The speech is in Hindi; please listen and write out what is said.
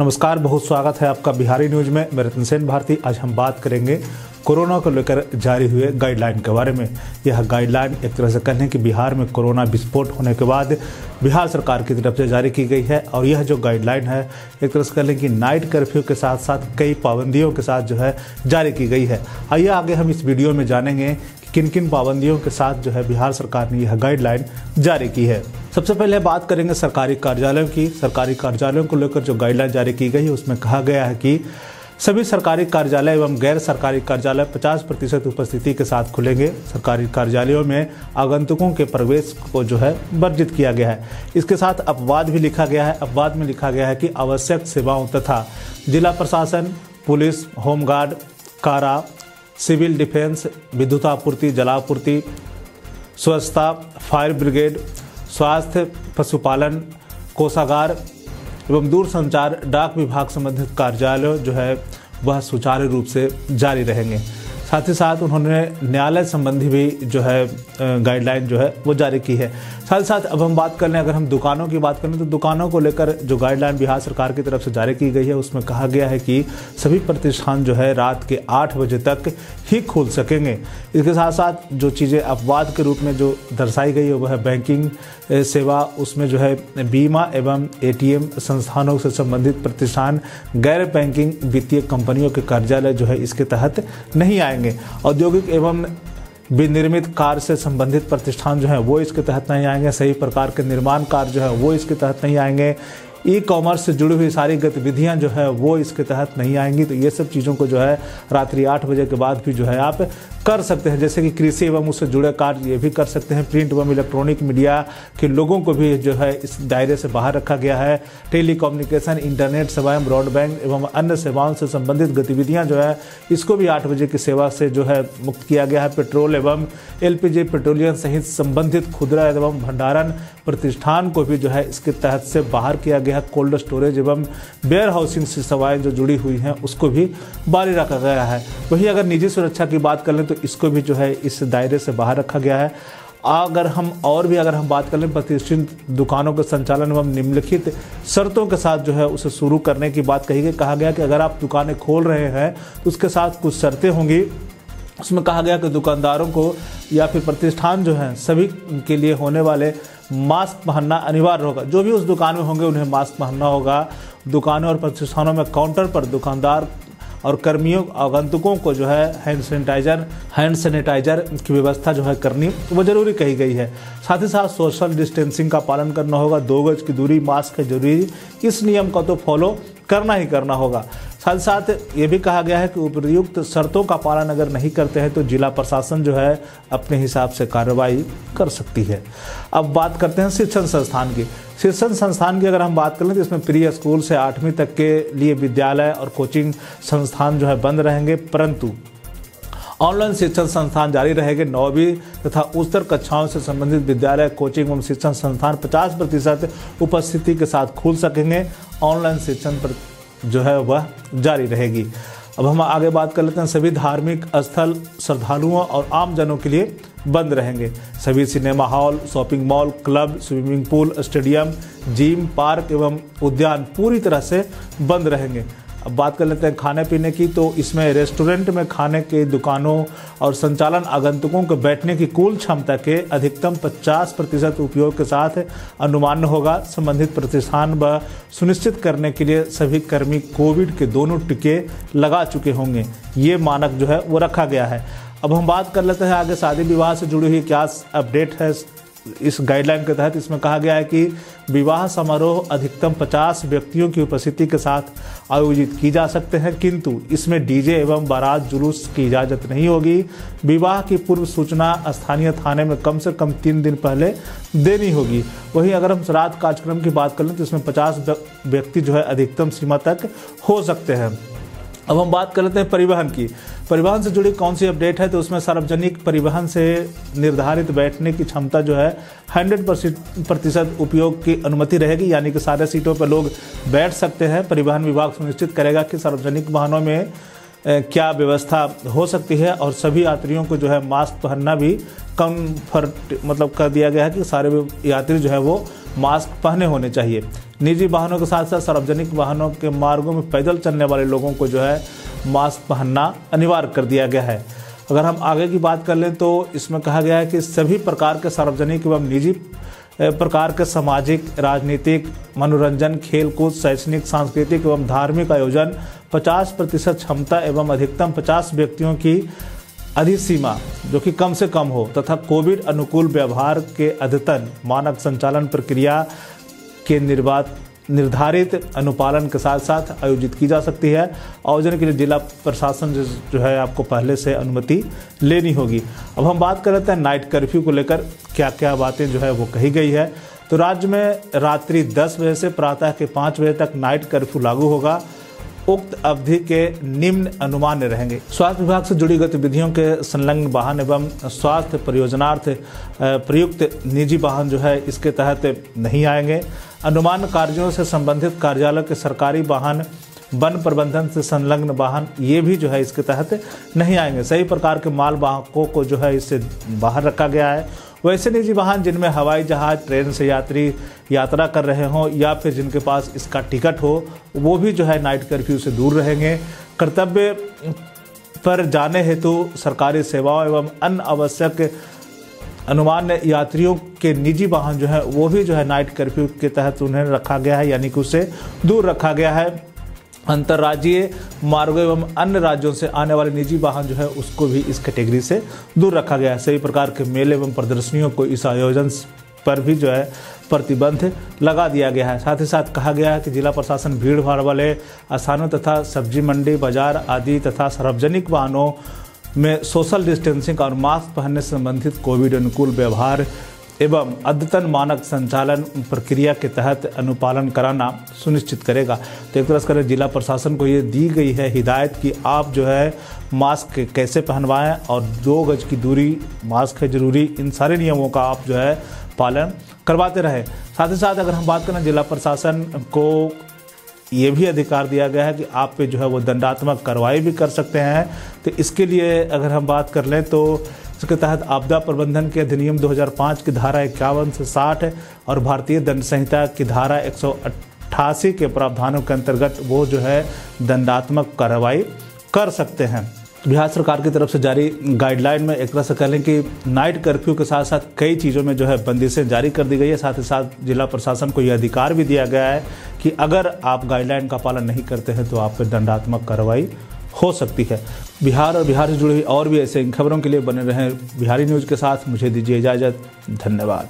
नमस्कार, बहुत स्वागत है आपका बिहारी न्यूज़ में। मैं रतन सेन भारती। आज हम बात करेंगे कोरोना को लेकर जारी हुए गाइडलाइन के बारे में। यह गाइडलाइन एक तरह से कहने कि बिहार में कोरोना विस्फोट होने के बाद बिहार सरकार की तरफ़ से जारी की गई है और यह जो गाइडलाइन है, एक तरह से कह लें कि नाइट कर्फ्यू के साथ साथ कई पाबंदियों के साथ जो है जारी की गई है। आइए आगे हम इस वीडियो में जानेंगे किन किन पाबंदियों के साथ जो है बिहार सरकार ने यह गाइडलाइन जारी की है। सबसे पहले बात करेंगे सरकारी कार्यालयों की। सरकारी कार्यालयों को लेकर जो गाइडलाइन जारी की गई है, उसमें कहा गया है कि सभी सरकारी कार्यालय एवं गैर सरकारी कार्यालय 50 प्रतिशत उपस्थिति के साथ खुलेंगे। सरकारी कार्यालयों में आगंतुकों के प्रवेश को जो है वर्जित किया गया है। इसके साथ अपवाद भी लिखा गया है। अपवाद में लिखा गया है कि आवश्यक सेवाओं तथा जिला प्रशासन, पुलिस, होमगार्ड, कारा सिविल डिफेंस, विद्युत आपूर्ति जलापूर्ति स्वच्छता, फायर ब्रिगेड, स्वास्थ्य, पशुपालन, कोषागार एवं दूरसंचार, डाक विभाग संबंधित कार्यालय जो है, वह सुचारू रूप से जारी रहेंगे। साथ ही साथ उन्होंने न्यायालय संबंधी भी जो है गाइडलाइन जो है, वो जारी की है। साथ साथ, अब हम बात कर लें, अगर हम दुकानों की बात करें तो दुकानों को लेकर जो गाइडलाइन बिहार सरकार की तरफ़ से जारी की गई है, उसमें कहा गया है कि सभी प्रतिष्ठान जो है रात के आठ बजे तक ही खोल सकेंगे। इसके साथ साथ जो चीज़ें अपवाद के रूप में जो दर्शाई गई है, वह है बैंकिंग सेवा, उसमें जो है बीमा एवं एटीएम संस्थानों से संबंधित प्रतिष्ठान, गैर बैंकिंग वित्तीय कंपनियों के कार्यालय जो है इसके तहत नहीं आएँगे। औद्योगिक एवं विनिर्मित कार्य से संबंधित प्रतिष्ठान जो है, वो इसके तहत नहीं आएँगे। सही प्रकार के निर्माण कार्य जो है, वो इसके तहत नहीं आएँगे। ई कॉमर्स से जुड़ी हुई सारी गतिविधियाँ जो है, वो इसके तहत नहीं आएँगी। तो ये सब चीज़ों को जो है, रात्रि आठ बजे के बाद भी जो है आप कर सकते हैं। जैसे कि कृषि एवं उससे जुड़े कार्य ये भी कर सकते हैं। प्रिंट एवं इलेक्ट्रॉनिक मीडिया के लोगों को भी जो है इस दायरे से बाहर रखा गया है। टेलीकम्युनिकेशन, इंटरनेट सेवाएँ, ब्रॉडबैंड एवं अन्य सेवाओं से संबंधित गतिविधियाँ जो है, इसको भी आठ बजे की सेवा से जो है मुक्त किया गया है। पेट्रोल एवं एलपीजी पेट्रोलियम सहित संबंधित खुदरा एवं भंडारण प्रतिष्ठान को भी जो है इसके तहत से बाहर किया गया है। कोल्ड स्टोरेज एवं वेयर हाउसिंग से सेवाएँ जो जुड़ी हुई हैं, उसको भी बारी रखा गया है। वहीं अगर निजी सुरक्षा की बात कर लें तो इसको भी जो है इस दायरे से बाहर रखा गया है। अगर हम और भी अगर हम बात कर लें प्रतिष्ठित दुकानों के संचालन एवं निम्नलिखित शर्तों के साथ जो है उसे शुरू करने की बात कही गई। कहा गया कि अगर आप दुकानें खोल रहे हैं तो उसके साथ कुछ शर्तें होंगी। उसमें कहा गया कि दुकानदारों को या फिर प्रतिष्ठान जो है, सभी के लिए होने वाले मास्क पहनना अनिवार्य होगा। जो भी उस दुकान में होंगे, उन्हें मास्क पहनना होगा। दुकानों और प्रतिष्ठानों में काउंटर पर दुकानदार और कर्मियों, आगंतुकों को जो है हैंड सैनिटाइजर हैंड सैनिटाइजर की व्यवस्था जो है करनी वो ज़रूरी कही गई है। साथ ही साथ सोशल डिस्टेंसिंग का पालन करना होगा। दो गज की दूरी मास्क है ज़रूरी। इस नियम का तो फॉलो करना ही करना होगा। साथ साथ ये भी कहा गया है कि उपयुक्त शर्तों का पालन अगर नहीं करते हैं तो जिला प्रशासन जो है अपने हिसाब से कार्रवाई कर सकती है। अब बात करते हैं शिक्षण संस्थान की। शिक्षण संस्थान की अगर हम बात करें तो इसमें प्री स्कूल से आठवीं तक के लिए विद्यालय और कोचिंग संस्थान जो है बंद रहेंगे, परंतु ऑनलाइन शिक्षण संस्थान जारी रहेंगे, नौवीं तथा उच्चतर कक्षाओं से संबंधित विद्यालय, कोचिंग एवं शिक्षण संस्थान 50 प्रतिशत उपस्थिति के साथ खुल सकेंगे। ऑनलाइन शिक्षण जो है वह जारी रहेगी। अब हम आगे बात कर लेते हैं। सभी धार्मिक स्थल श्रद्धालुओं और आमजनों के लिए बंद रहेंगे। सभी cinema hall, shopping mall, club, swimming pool, stadium, gym, park एवं उद्यान पूरी तरह से बंद रहेंगे। अब बात कर लेते हैं खाने पीने की तो इसमें रेस्टोरेंट में खाने के दुकानों और संचालन आगंतुकों के बैठने की कुल क्षमता के अधिकतम 50 प्रतिशत उपयोग के साथ अनुमान होगा। संबंधित प्रतिष्ठान व सुनिश्चित करने के लिए सभी कर्मी कोविड के दोनों टीके लगा चुके होंगे। ये मानक जो है वो रखा गया है। अब हम बात कर लेते हैं आगे शादी विवाह से जुड़ी हुई क्या अपडेट है इस गाइडलाइन के तहत इसमें कहा गया है कि विवाह समारोह अधिकतम 50 व्यक्तियों की उपस्थिति के साथ आयोजित की जा सकते हैं, किंतु इसमें डीजे एवं बारात जुलूस की इजाज़त नहीं होगी। विवाह की पूर्व सूचना स्थानीय थाने में कम से कम तीन दिन पहले देनी होगी। वहीं अगर हम श्राद्ध कार्यक्रम की बात कर लें तो इसमें पचास व्यक्ति जो है अधिकतम सीमा तक हो सकते हैं। अब हम बात कर लेते हैं परिवहन की। परिवहन से जुड़ी कौन सी अपडेट है? तो उसमें सार्वजनिक परिवहन से निर्धारित बैठने की क्षमता जो है 100 प्रतिशत उपयोग की अनुमति रहेगी, यानी कि सारे सीटों पर लोग बैठ सकते हैं। परिवहन विभाग सुनिश्चित करेगा कि सार्वजनिक वाहनों में क्या व्यवस्था हो सकती है और सभी यात्रियों को जो है मास्क पहनना भी कंफर्ट मतलब कर दिया गया है कि सारे यात्री जो है वो मास्क पहने होने चाहिए। निजी वाहनों के साथ साथ सार्वजनिक वाहनों के मार्गों में पैदल चलने वाले लोगों को जो है मास्क पहनना अनिवार्य कर दिया गया है। अगर हम आगे की बात कर लें तो इसमें कहा गया है कि सभी प्रकार के सार्वजनिक एवं निजी प्रकार के सामाजिक, राजनीतिक, मनोरंजन, खेलकूद, शैक्षणिक, सांस्कृतिक एवं धार्मिक आयोजन 50 प्रतिशत क्षमता एवं अधिकतम 50 व्यक्तियों की अधिसीमा, जो कि कम से कम हो, तथा कोविड अनुकूल व्यवहार के अद्यतन मानक संचालन प्रक्रिया के निर्बाध निर्धारित अनुपालन के साथ साथ आयोजित की जा सकती है। आयोजन के लिए जिला प्रशासन जो है आपको पहले से अनुमति लेनी होगी। अब हम बात कर लेते हैं नाइट कर्फ्यू को लेकर। क्या क्या बातें जो है वो कही गई है। तो राज्य में रात्रि 10 बजे से प्रातः के 5 बजे तक नाइट कर्फ्यू लागू होगा। उक्त अवधि के निम्न अनुमान रहेंगे। स्वास्थ्य विभाग से जुड़ी गतिविधियों के संलग्न वाहन एवं स्वास्थ्य परियोजनार्थ प्रयुक्त निजी वाहन जो है, इसके तहत नहीं आएँगे। अनुमान कार्यों से संबंधित कार्यालय के सरकारी वाहन, वन प्रबंधन से संलग्न वाहन, ये भी जो है, इसके तहत नहीं आएँगे। सही प्रकार के माल वाहकों को जो है, इससे बाहर रखा गया है। वैसे निजी वाहन जिनमें हवाई जहाज़, ट्रेन से यात्री यात्रा कर रहे हों या फिर जिनके पास इसका टिकट हो, वो भी जो है नाइट कर्फ्यू से दूर रहेंगे। कर्तव्य पर जाने हेतु सरकारी सेवाओं एवं अन्य आवश्यक अनुमान यात्रियों के निजी वाहन जो है, वो भी जो है नाइट कर्फ्यू के तहत उन्हें रखा गया है, यानी कि उससे दूर रखा गया है। अंतर्राज्यीय मार्गों एवं अन्य राज्यों से आने वाले निजी वाहन जो है, उसको भी इस कैटेगरी से दूर रखा गया है। सभी प्रकार के मेले एवं प्रदर्शनियों को इस आयोजन पर भी जो है, प्रतिबंध लगा दिया गया है। साथ ही साथ कहा गया है कि जिला प्रशासन भीड़ भाड़ वाले स्थानों तथा सब्ज़ी मंडी, बाज़ार आदि तथा सार्वजनिक वाहनों में सोशल डिस्टेंसिंग और मास्क पहनने संबंधित कोविड अनुकूल व्यवहार एवं अद्यतन मानक संचालन प्रक्रिया के तहत अनुपालन कराना सुनिश्चित करेगा। तो एक तरह से जिला प्रशासन को ये दी गई है हिदायत कि आप जो है मास्क कैसे पहनवाएँ और दो गज की दूरी मास्क है ज़रूरी, इन सारे नियमों का आप जो है पालन करवाते रहें। साथ ही साथ अगर हम बात करें, जिला प्रशासन को ये भी अधिकार दिया गया है कि आप पे जो है वो दंडात्मक कार्रवाई भी कर सकते हैं। तो इसके लिए अगर हम बात कर लें तो इसके तहत आपदा प्रबंधन के अधिनियम 2005 की धारा इक्यावन से 60 और भारतीय दंड संहिता की धारा एक सौ अट्ठासी के प्रावधानों के अंतर्गत वो जो है दंडात्मक कार्रवाई कर सकते हैं। बिहार सरकार की तरफ़ से जारी गाइडलाइन में एक तरह से कह लें कि नाइट कर्फ्यू के साथ साथ कई चीज़ों में जो है बंदिशें जारी कर दी गई है। साथ ही साथ जिला प्रशासन को यह अधिकार भी दिया गया है कि अगर आप गाइडलाइन का पालन नहीं करते हैं तो आप पर दंडात्मक कार्रवाई हो सकती है। बिहार और बिहार से जुड़ी और भी ऐसे खबरों के लिए बने रहें बिहारी न्यूज़ के साथ। मुझे दीजिए इजाज़त। धन्यवाद।